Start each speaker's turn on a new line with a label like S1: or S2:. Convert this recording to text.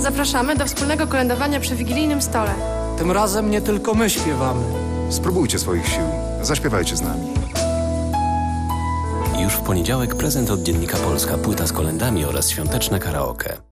S1: Zapraszamy do wspólnego kolędowania przy wigilijnym stole.
S2: Tym razem nie tylko my śpiewamy.
S3: Spróbujcie swoich sił. Zaśpiewajcie z nami.
S4: Już w poniedziałek prezent od Dziennika Polska, płyta z kolendami oraz świąteczne karaoke.